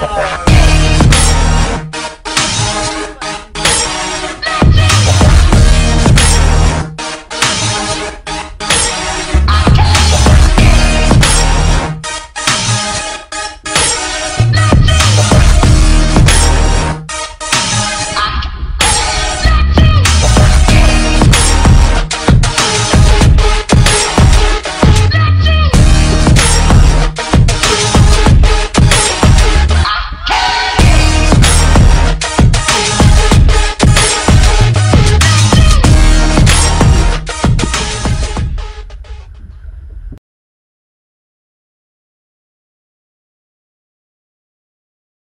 Oh.